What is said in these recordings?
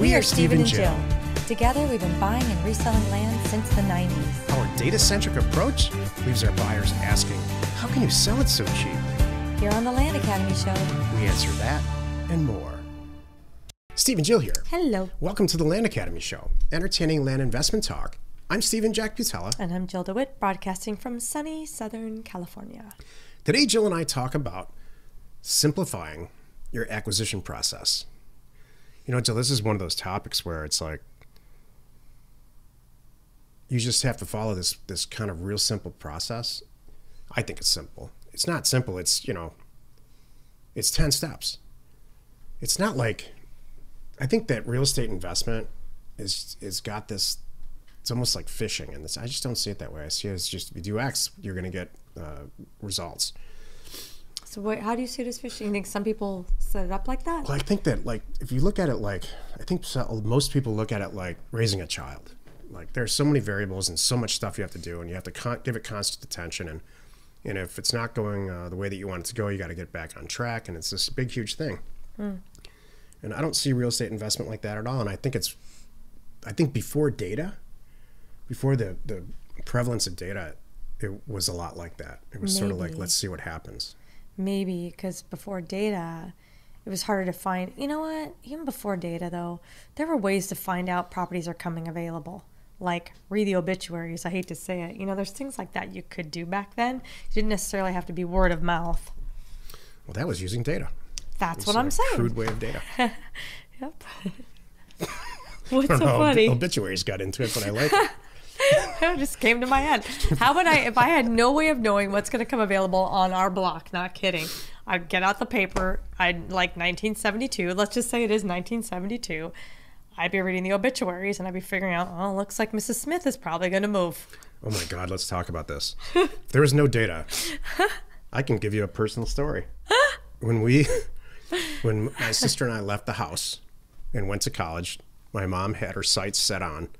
We are Steve and Jill. Together, we've been buying and reselling land since the 90s. Our data centric approach leaves our buyers asking, How can you sell it so cheap? Here on the Land Academy Show. We answer that and more. Steve and Jill here. Hello. Welcome to the Land Academy Show, entertaining land investment talk. I'm Steven Jack Butala. And I'm Jill DeWit, broadcasting from sunny Southern California. Today, Jill and I talk about simplifying your acquisition process. You know, Jill, this is one of those topics where it's like you just have to follow this this kind of real simple process. I think it's simple. It's not simple. It's, you know, it's 10 steps. It's not like I think that real estate investment is is got this it's almost like fishing and this I just don't see it that way. I see it as just if you do X, you're going to get uh, results. So, wait, how do you see this fishing? You think some people set it up like that? Well, I think that like if you look at it like I think so, most people look at it like raising a child. Like there's so many variables and so much stuff you have to do, and you have to con- give it constant attention. And and if it's not going uh, the way that you want it to go, you got to get back on track. And it's this big, huge thing. Hmm. And I don't see real estate investment like that at all. And I think it's, I think before data, before the the prevalence of data, it was a lot like that. It was sort of like let's see what happens. Maybe because before data, it was harder to find. You know what? Even before data, though, there were ways to find out properties are coming available. Like read the obituaries. I hate to say it. You know, there's things like that you could do back then. You didn't necessarily have to be word of mouth. Well, that was using data. That's what I'm saying. Crude way of data. Yep. What's so know funny? obituaries got into it, but I like it. it just came to my head. How would I, if I had no way of knowing what's going to come available on our block? Not kidding. I'd get out the paper. I'd like 1972. Let's just say it is 1972. I'd be reading the obituaries and I'd be figuring out, oh, looks like Mrs. Smith is probably going to move. Oh my God, let's talk about this. there is no data. I can give you a personal story. When we, when my sister and I left the house and went to college, my mom had her sights set on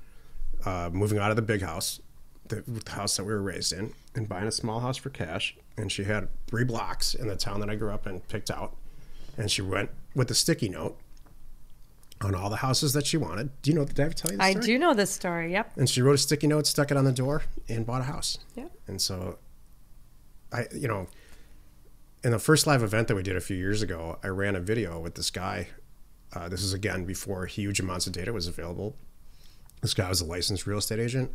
uh, moving out of the big house, the, the house that we were raised in, and buying a small house for cash. And she had three blocks in the town that I grew up in picked out. And she went with a sticky note on all the houses that she wanted. Do you know? Did I ever tell you this I story? do know this story. Yep. And she wrote a sticky note, stuck it on the door, and bought a house. Yep. And so, I, you know, in the first live event that we did a few years ago, I ran a video with this guy. Uh, this is again before huge amounts of data was available. This guy was a licensed real estate agent,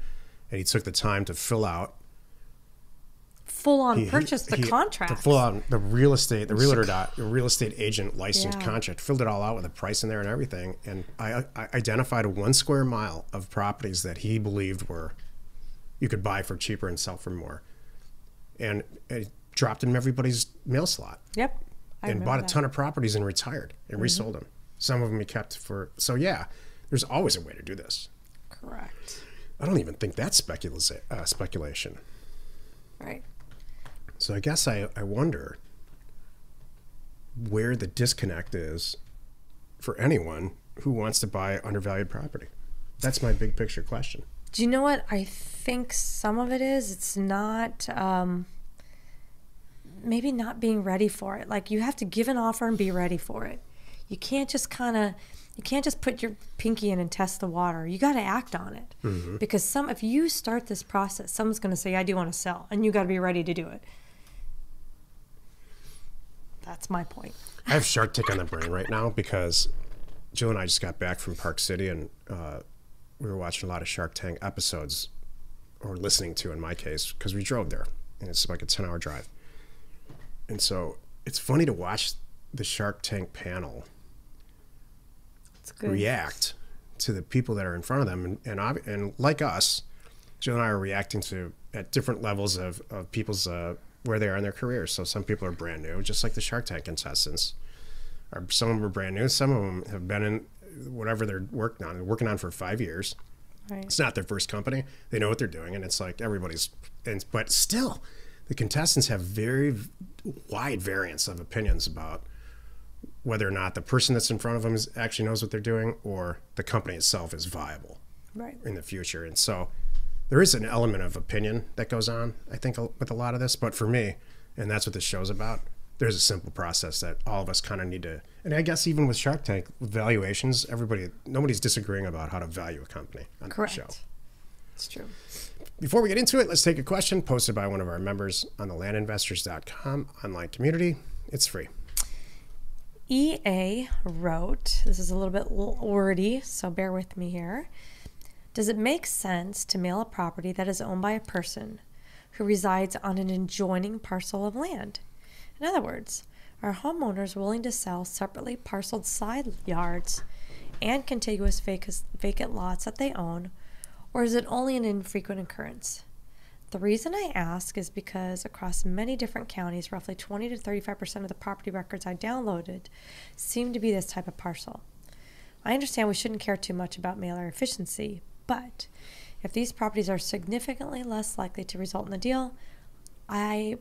and he took the time to fill out Full on he- he- purchase the he- contract. the full on the real estate, the realtor dot, the real estate agent licensed Yeah. contract, filled it all out with a price in there and everything. And I, I identified one square mile of properties that he believed were you could buy for cheaper and sell for more, and it dropped in everybody's mail slot Yep. I and bought a that. ton of properties and retired and Mm-hmm. resold them. Some of them he kept for. So yeah, there's always a way to do this. Correct. I don't even think that's specula- uh, speculation. Right. So I guess I, I wonder where the disconnect is for anyone who wants to buy undervalued property. That's my big picture question. Do you know what I think some of it is? It's not um, maybe not being ready for it. Like you have to give an offer and be ready for it. You can't just kind of you can't just put your pinky in and test the water. You got to act on it because some if you start this process, someone's going to say, "I do want to sell," and you got to be ready to do it. That's my point. I have Shark Tank on the brain right now because Jill and I just got back from Park City and uh, we were watching a lot of Shark Tank episodes, or listening to in my case, because we drove there and it's like a 10 hour drive. And so it's funny to watch the Shark Tank panel. React to the people that are in front of them. And and, and like us jill and i are reacting to at different levels of, of people's uh, where they are in their careers. So some people are brand new just like the shark tank contestants or some of them are brand new some of them have been in whatever they're working on working on for five years. Right. it's not their first company. They know what they're doing and it's like everybody's and but still the contestants have very wide variance of opinions about whether or not the person that's in front of them is, actually knows what they're doing or the company itself is viable Right. in the future. And so there is an element of opinion that goes on, I think, with a lot of this. But for me, and that's what this show's about, there's a simple process that all of us kind of need to. And I guess even with Shark Tank valuations, everybody nobody's disagreeing about how to value a company on Correct. the show. It's true. Before we get into it, let's take a question posted by one of our members on the landinvestors.com online community. It's free. EA wrote, this is a little bit wordy, so bear with me here. Does it make sense to mail a property that is owned by a person who resides on an adjoining parcel of land? In other words, are homeowners willing to sell separately parceled side yards and contiguous vacant lots that they own, or is it only an infrequent occurrence? The reason I ask is because across many different counties, roughly 20 to 35% of the property records I downloaded seem to be this type of parcel. I understand we shouldn't care too much about mailer efficiency, but if these properties are significantly less likely to result in the deal, I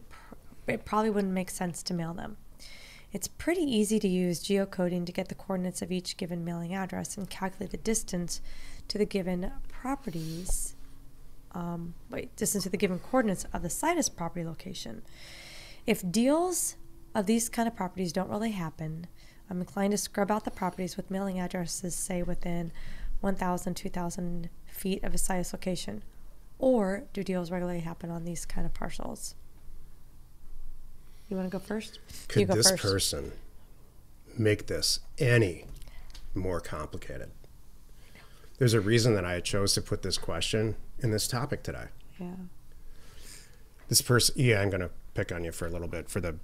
it probably wouldn't make sense to mail them. It's pretty easy to use geocoding to get the coordinates of each given mailing address and calculate the distance to the given properties um, wait, distance to the given coordinates of the situs property location. If deals of these kind of properties don't really happen, I'm inclined to scrub out the properties with mailing addresses, say within 1,000, 2,000 feet of a situs location. Or do deals regularly happen on these kind of parcels? You want to go first? Could go this first. person make this any more complicated? There's a reason that I chose to put this question in this topic today. Yeah. This person, yeah, I'm going to pick on you for a little bit for the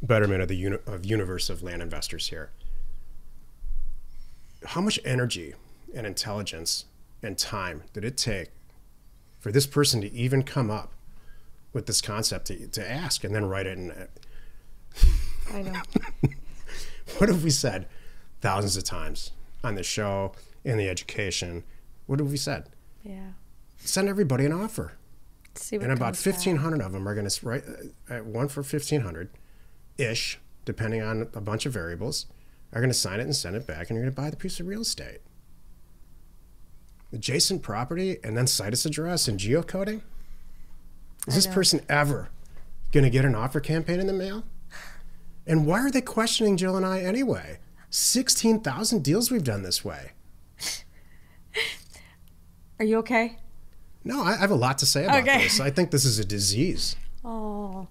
betterment of the uni- of universe of land investors here. How much energy and intelligence and time did it take for this person to even come up with this concept to, to ask and then write it? And I know. what have we said thousands of times on the show in the education? What have we said? Yeah. Send everybody an offer. See what and about comes back. 1500 of them are going to write uh, one for 1500 ish depending on a bunch of variables are going to sign it and send it back and you're going to buy the piece of real estate adjacent property and then site its address and geocoding is this person ever going to get an offer campaign in the mail and why are they questioning jill and i anyway 16000 deals we've done this way Are you okay? no i have a lot to say about Okay. this i think this is a disease Oh.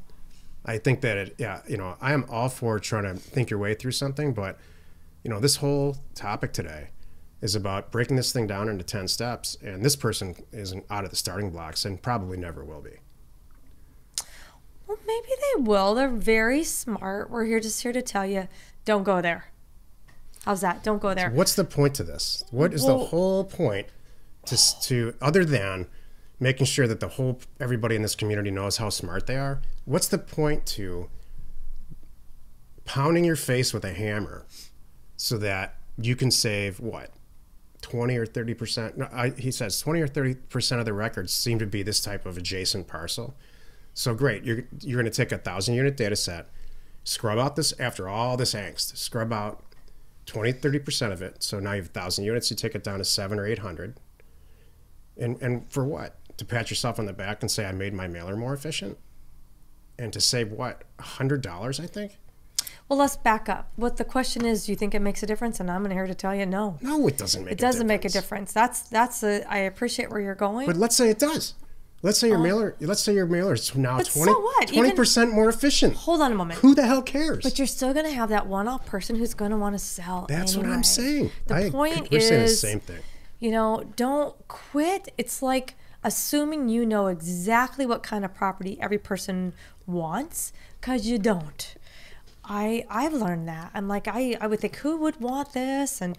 I think that it, yeah, you know, I am all for trying to think your way through something, but you know, this whole topic today is about breaking this thing down into 10 steps, and this person isn't out of the starting blocks and probably never will be. Well, maybe they will. They're very smart. We're here just here to tell you, don't go there. How's that? Don't go there. What's the point to this? What is Well- the whole point to, to other than making sure that the whole everybody in this community knows how smart they are? What's the point to pounding your face with a hammer so that you can save what 20 or 30 percent no, I, he says 20 or 30 percent of the records seem to be this type of adjacent parcel so great you're, you're going to take a thousand unit data set scrub out this after all this angst scrub out 20 30 percent of it so now you have a thousand units you take it down to seven or eight hundred and and for what to pat yourself on the back and say i made my mailer more efficient and to save what a hundred dollars i think Well, let's back up. What the question is, do you think it makes a difference? And I'm here to tell you, no. no it doesn't make It doesn't make a difference. That's that's a. I appreciate where you're going. But let's say it does. Let's say your oh. mailer. Let's say your mailer is now Oh. But so 20 what? Even- percent more efficient. Hold on a moment. Who the hell cares? But you're still going to have that one-off person who's going to want to sell. That's what. I'm saying. The I, point we're is, saying the same thing. you know, don't quit. It's like assuming you know exactly what kind of property every person wants because you don't. I I've learned that. I'm like I I would think who would want this and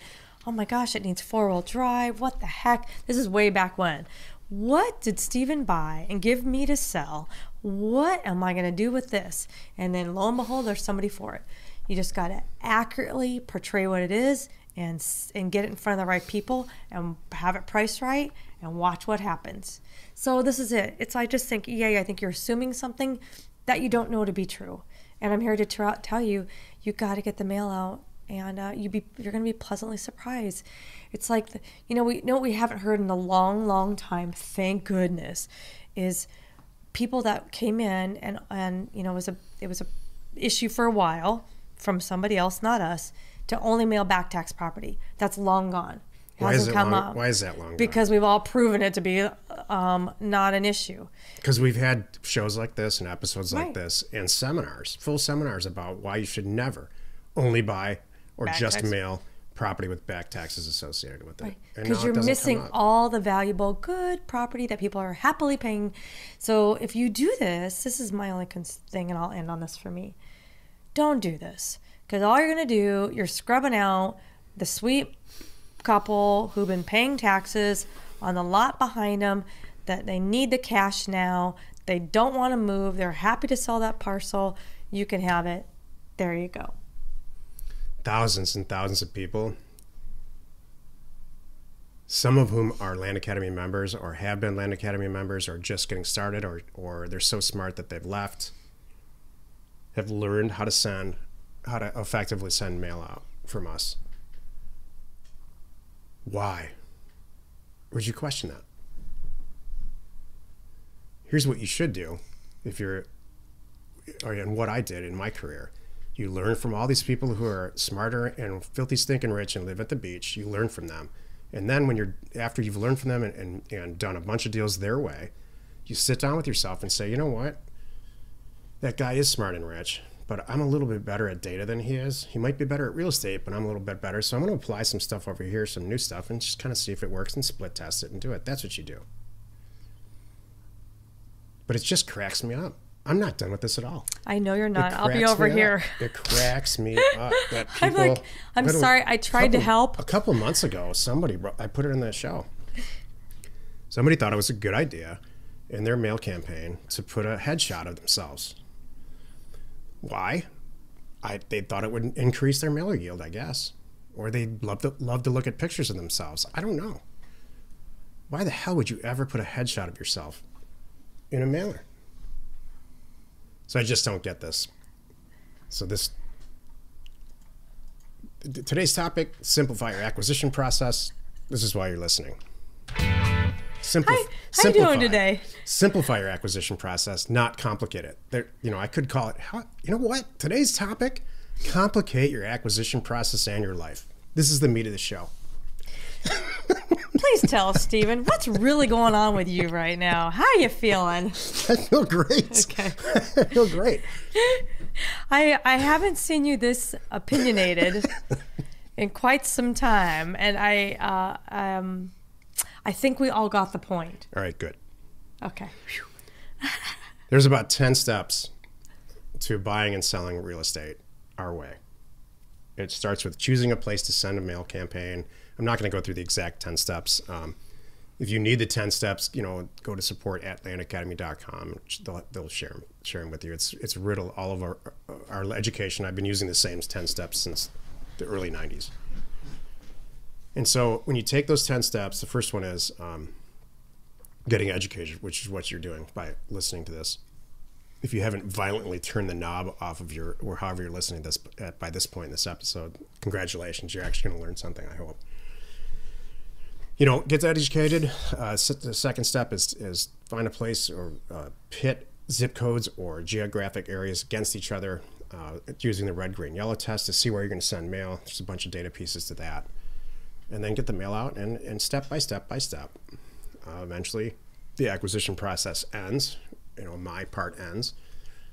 oh my gosh, it needs four-wheel drive. What the heck? This is way back when. What did Steven buy and give me to sell? What am I going to do with this? And then lo and behold, there's somebody for it. You just got to accurately portray what it is and and get it in front of the right people and have it priced right and watch what happens. So this is it. It's I just think yeah, I think you're assuming something that you don't know to be true. And I'm here to tell you, you got to get the mail out, and uh, you be you're going to be pleasantly surprised. It's like the, you know we know what we haven't heard in a long, long time. Thank goodness, is people that came in and and you know it was a it was a issue for a while from somebody else, not us, to only mail back tax property. That's long gone. It Why is it long- up. why is that long gone? Because we've all proven it to be um, not an issue. Because we've had shows like this and episodes like Right. this and seminars, full seminars about why you should never only buy or Back just tax. mail property with back taxes associated with it. And Because it you're doesn't missing all the valuable, good property that people are happily paying. So if you do this, this is my only thing, and I'll end on this for me. Don't do this. Because all you're going to do, you're scrubbing out the sweet couple who've been paying taxes on the lot behind them that they need the cash now. They don't want to move. They're happy to sell that parcel. You can have it. There you go. Thousands and thousands of people, some of whom are Land Academy members or have been Land Academy members or just getting started or, or they're so smart that they've left, have learned how to send, how to effectively send mail out from us. Why? Would you question that? Here's what you should do if you're, or and what I did in my career. You learn from all these people who are smarter and filthy stinking rich and live at the beach. You learn from them. And then when you're after you've learned from them and, and, and done a bunch of deals their way, you sit down with yourself and say, you know what? That guy is smart and rich, but I'm a little bit better at data than he is. He might be better at real estate, but I'm a little bit better. So I'm going to apply some stuff over here, some new stuff, and just kind of see if it works and split test it and do it. That's what you do. But it just cracks me up. I'm not done with this at all. I know you're not. I'll be over me up. here. It cracks me up that people, I'm like, I'm sorry, I tried to help. A couple months ago, somebody wrote- I put it in that show. Somebody thought it was a good idea in their mail campaign to put a headshot of themselves. Why? I they thought it would increase their mailer yield, I guess, or they love to love to look at pictures of themselves. I don't know. Why the hell would you ever put a headshot of yourself in a mailer? So I just don't get this. So this today's topic: simplify your acquisition process. This is why you're listening. Simpli- Hi, how you doing today? Simplify your acquisition process, not complicate it. There, you know, I could call it. How, you know what? Today's topic: complicate your acquisition process and your life. This is the meat of the show. Please tell us, Steven, what's really going on with you right now? How are you feeling? I feel great. Okay. I feel great. I I haven't seen you this opinionated in quite some time, and I uh, um, I think we all got the point. All right, good. Okay. There's about 10 steps to buying and selling real estate our way. It starts with choosing a place to send a mail campaign. I'm not going to go through the exact 10 steps. Um, if you need the 10 steps, you know, go to support at landacademy.com. They'll, they'll share, 'em- share them with you. It's, it's riddled all of our, our education. I've been using the same 10 steps since the early 90s. And so when you take those 10 steps, the first one is um, getting educated, which is what you're doing by listening to this. If you haven't violently turned the knob off of your, or however you're listening to this at, by this point in this episode, congratulations, you're actually going to learn something, I hope. You know, get that educated. Uh, the second step is, is find a place or uh, pit zip codes or geographic areas against each other uh, using the red, green, yellow test to see where you're going to send mail. There's a bunch of data pieces to that. And then get the mail out and, and step by step by step uh, eventually, the acquisition process ends. You know, my part ends.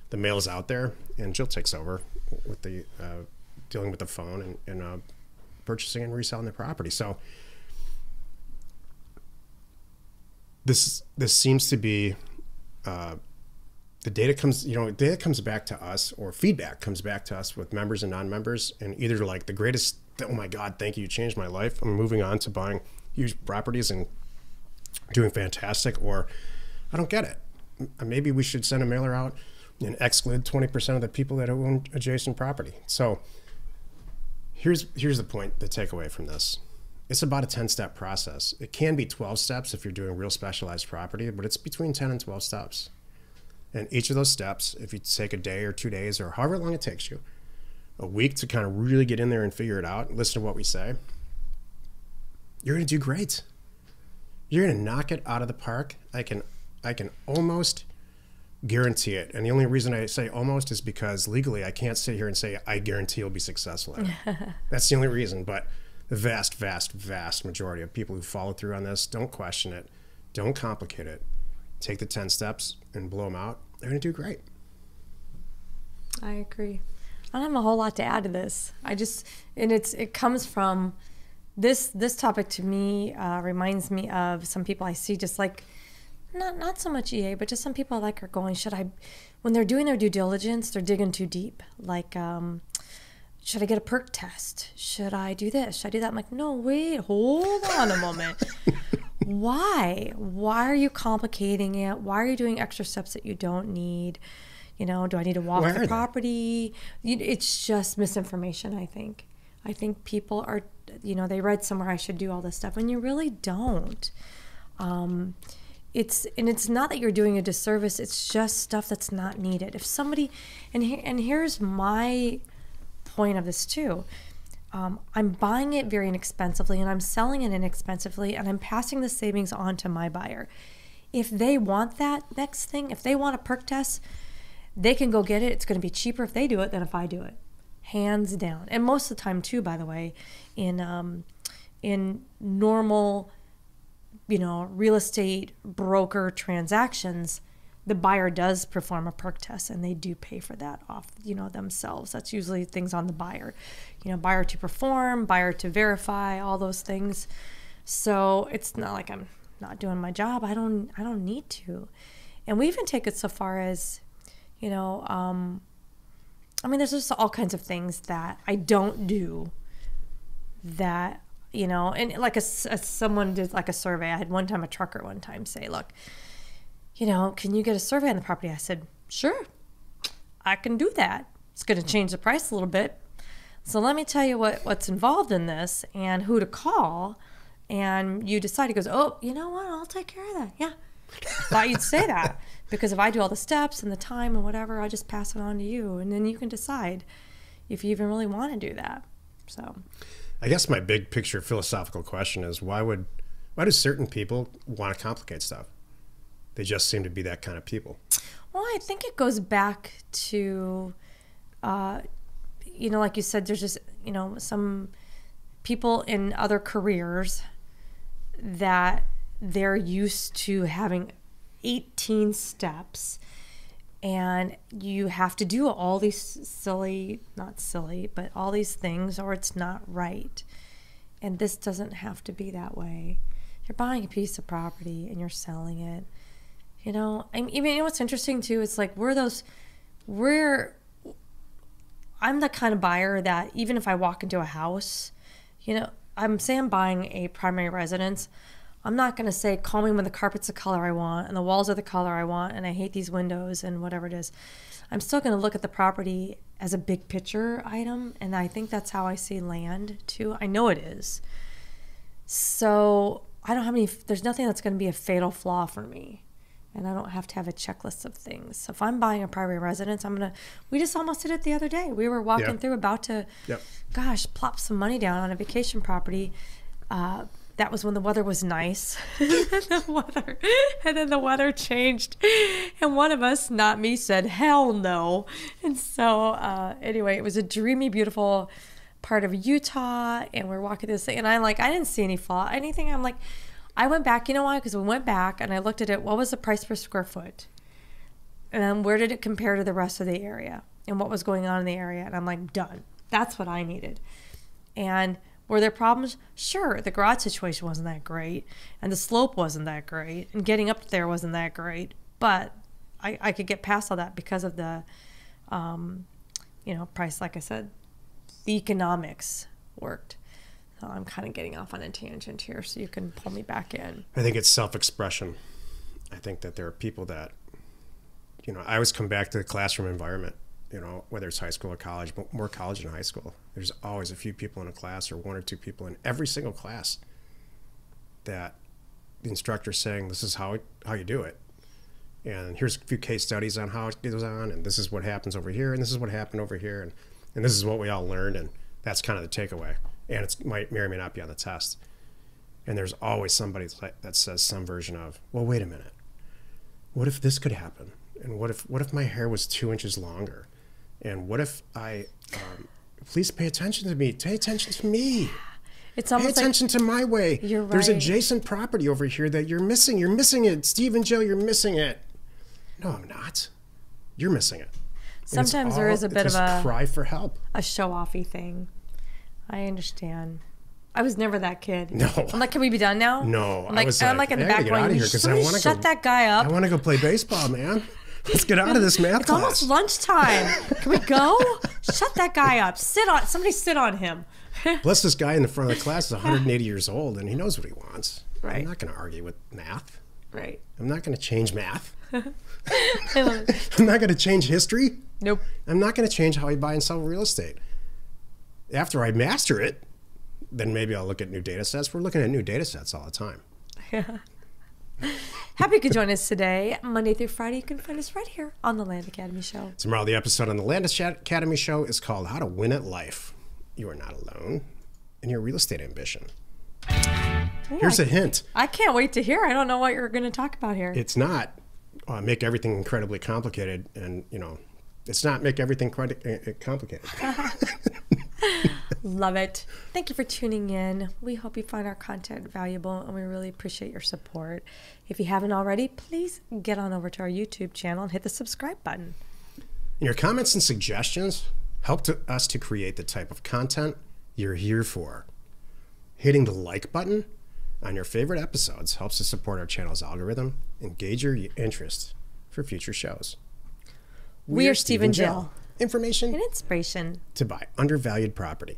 The mail is out there, and Jill takes over with the uh, dealing with the phone and, and uh, purchasing and reselling the property. So this this seems to be uh, the data comes you know data comes back to us or feedback comes back to us with members and non-members and either like the greatest oh my god thank you you changed my life i'm moving on to buying huge properties and doing fantastic or i don't get it. Maybe we should send a mailer out and exclude 20% of the people that own adjacent property. So here's here's the point the takeaway from this it's about a 10 step process it can be 12 steps if you're doing real specialized property but it's between 10 and 12 steps and each of those steps if you take a day or two days or however long it takes you a week to kind of really get in there and figure it out listen to what we say you're going to do great you're going to knock it out of the park i can i can almost guarantee it. And the only reason I say almost is because legally I can't sit here and say I guarantee you'll be successful at it. That's the only reason. But the vast, vast, vast majority of people who follow through on this don't question it, don't complicate it, take the 10 steps and blow them out. They're going to do great. I agree. I don't have a whole lot to add to this. I just, and it's, it comes from this, this topic to me uh, reminds me of some people I see just like, not not so much EA, but just some people I like are going, should I, when they're doing their due diligence, they're digging too deep. Like, um, should I get a perk test? Should I do this? Should I do that? I'm like, no, wait, hold on a moment. Why? Why are you complicating it? Why are you doing extra steps that you don't need? You know, do I need to walk Where the property? You- It's just misinformation, I think. I think people are, you know, they read somewhere I should do all this stuff, and you really don't. Um, it's and it's not that you're doing a disservice. It's just stuff that's not needed. If somebody, and here and here's my point of this too. Um, I'm buying it very inexpensively and I'm selling it inexpensively and I'm passing the savings on to my buyer. If they want that next thing, if they want a perk test, they can go get it. It's going to be cheaper if they do it than if I do it, hands down. And most of the time, too, by the way, in um, in normal, you know, real estate broker transactions, the buyer does perform a perk test and they do pay for that off, you know, themselves. That's usually things on the buyer, you know, buyer to perform, buyer to verify, all those things. So it's not like I'm not doing my job. I don't I don't need to. And we even take it so far as, you know, um, I mean, there's just all kinds of things that I don't do that, you know, and like a someone did like a survey. I had one time a trucker one time say, look, you know, can you get a survey on the property? I said, sure, I can do that. It's going to change the price a little bit. So let me tell you what, what's involved in this and who to call. And you decide. He goes, oh, you know what? I'll take care of that. Yeah. Thought you'd say that because if I do all the steps and the time and whatever, I just pass it on to you, and then you can decide if you even really want to do that. So I guess my big picture philosophical question is why would why do certain people want to complicate stuff? They just seem to be that kind of people. Well, I think it goes back to, uh, you know, like you said, there's just, you know, some people in other careers that they're used to having 18 steps and you have to do all these silly, not silly, but all these things or it's not right. And this doesn't have to be that way. You're buying a piece of property and you're selling it you know? And even you know what's interesting too it's like we're those we're i'm the kind of buyer that even if i walk into a house you know i'm say i'm buying a primary residence i'm not going to say call me when the carpet's the color i want and the walls are the color i want and i hate these windows and whatever it is. I'm still going to look at the property as a big picture item and i think that's how i see land too. I know it is. So i don't have any there's nothing that's going to be a fatal flaw for me and I don't have to have a checklist of things. So if I'm buying a primary residence, I'm gonna. We just almost did it the other day. We were walking Yeah. through, about to, Yep. gosh, plop some money down on a vacation property. Uh, that was when the weather was nice. the weather, and then the weather changed, and one of us, not me, said hell no. And so uh, anyway, it was a dreamy, beautiful part of Utah, and we're walking this thing, and I'm like I didn't see any flaw, anything. I'm like, I went back. You know why? Because we went back and I looked at it. What was the price per square foot? And then where did it compare to the rest of the area? And what was going on in the area? And I'm like, done. That's what I needed. And were there problems? Sure. The garage situation wasn't that great, and the slope wasn't that great, and getting up there wasn't that great. But I, I could get past all that because of the, um, you know, price. Like I said, the economics worked. I'm kind of getting off on a tangent here, so you can pull me back in. I think it's self-expression. I think that there are people that, you know, I always come back to the classroom environment. You know, whether it's high school or college, but more college than high school. There's always a few people in a class, or one or two people in every single class, that the instructor's saying, "This is how how you do it," and here's a few case studies on how it goes on, and this is what happens over here, and this is what happened over here, and and this is what we all learned, and that's kind of the takeaway. And it's might may or may not be on the test. And there's always somebody that that says some version of, well, wait a minute. What if this could happen? And what if what if my hair was two inches longer? And what if I um, please pay attention to me. Pay attention to me. It's Pay almost like attention to my way. You're There's adjacent property over here that you're missing. You're missing it. Steve and Joe, you're missing it. No, I'm not. You're missing it. Sometimes there all- is a bit of a, cry for help. a show offy thing. I understand. I was never that kid. No. I'm like, can we be done now? No, I'm like, I was I'm like, like in the I back going, outta here "Will 'cause I somebody shut go- that guy up. I want to go play baseball, man. Let's get out of this math It's almost lunchtime. Can we go? Shut that guy up. Sit on somebody sit on him. Plus, this guy in the front of the class is 180 years old and he knows what he wants. Right. I'm not going to argue with math. Right. I'm not going to change math. I'm not going to change history. Nope. I'm not going to change how I buy and sell real estate. After I master it, then maybe I'll look at new data sets. We're looking at new data sets all the time. Yeah. Happy you could join us today, Monday through Friday. You can find us right here on the Land Academy Show. Tomorrow, the episode on the Land Academy show is called How to Win at Life. You are not alone in your real estate ambition. Here's a hint I can't wait to hear. I don't know what you're going to talk about here. it's not uh, make everything incredibly complicated and, you know, it's not make everything quite uh, complicated. Love it. Thank you for tuning in. We hope you find our content valuable and we really appreciate your support. If you haven't already, please get on over to our YouTube channel and hit the subscribe button. And your comments and suggestions help to, us to create the type of content you're here for. Hitting the like button on your favorite episodes helps to support our channel's algorithm and gauge your interest for future shows. We are Steve and Jill. Information And inspiration. to buy undervalued property.